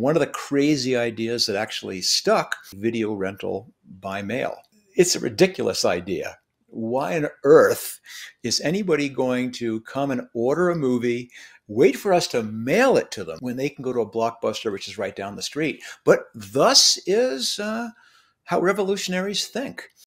one of the crazy ideas that actually stuck video rental by mail. It's a ridiculous idea. Why on earth is anybody going to come and order a movie, wait for us to mail it to them when they can go to a blockbuster, which is right down the street? But thus is uh, how revolutionaries think.